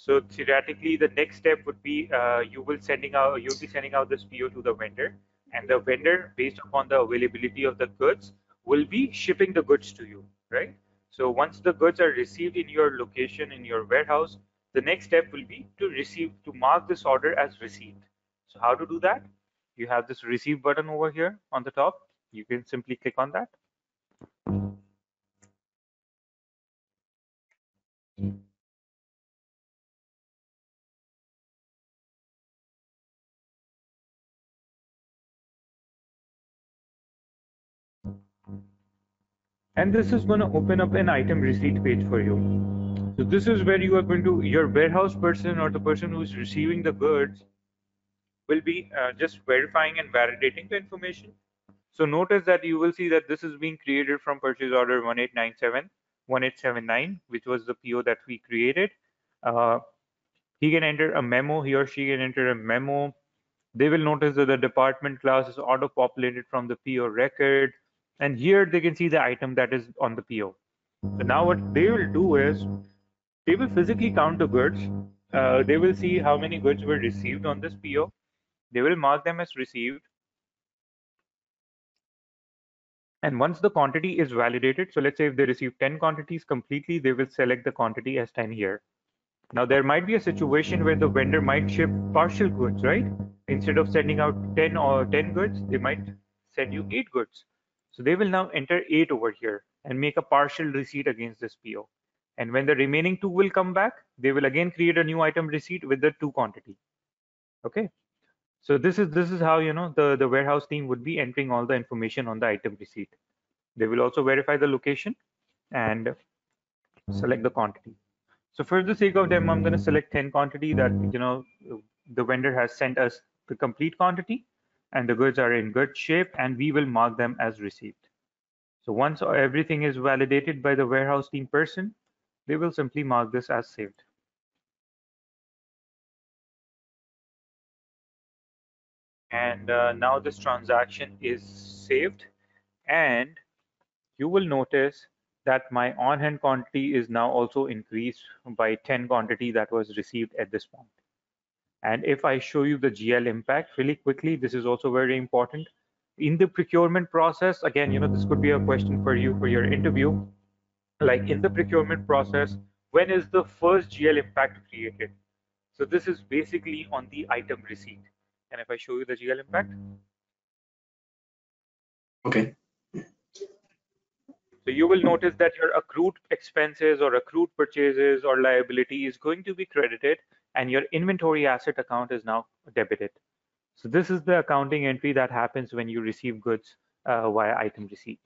So theoretically, the next step would be uh, you will sending out you'll be sending out this PO to the vendor, and the vendor, based upon the availability of the goods, will be shipping the goods to you, right? So once the goods are received in your location in your warehouse, the next step will be to receive to mark this order as received. So how to do that? You have this receive button over here on the top. You can simply click on that. And this is going to open up an item receipt page for you. So this is where you are going to your warehouse person or the person who is receiving the goods will be uh, just verifying and validating the information. So notice that you will see that this is being created from purchase order 1897 1879 which was the po that we created. Uh, he can enter a memo he or she can enter a memo. They will notice that the department class is auto populated from the po record and here they can see the item that is on the PO. So now what they will do is they will physically count the goods. Uh, they will see how many goods were received on this PO. They will mark them as received. And once the quantity is validated, so let's say if they receive 10 quantities completely, they will select the quantity as 10 here. Now there might be a situation where the vendor might ship partial goods, right? Instead of sending out 10 or 10 goods, they might send you eight goods. So they will now enter 8 over here and make a partial receipt against this PO. And when the remaining two will come back, they will again create a new item receipt with the two quantity. Okay. So this is this is how you know the, the warehouse team would be entering all the information on the item receipt. They will also verify the location and select the quantity. So for the sake of them, I'm going to select 10 quantity that you know the vendor has sent us the complete quantity and the goods are in good shape and we will mark them as received. So once everything is validated by the warehouse team person, they will simply mark this as saved. And uh, now this transaction is saved and you will notice that my on-hand quantity is now also increased by 10 quantity that was received at this point. And if I show you the GL impact really quickly, this is also very important. In the procurement process, again, you know, this could be a question for you for your interview. Like in the procurement process, when is the first GL impact created? So this is basically on the item receipt. And if I show you the GL impact. Okay. So you will notice that your accrued expenses or accrued purchases or liability is going to be credited and your inventory asset account is now debited. So this is the accounting entry that happens when you receive goods uh, via item receipt.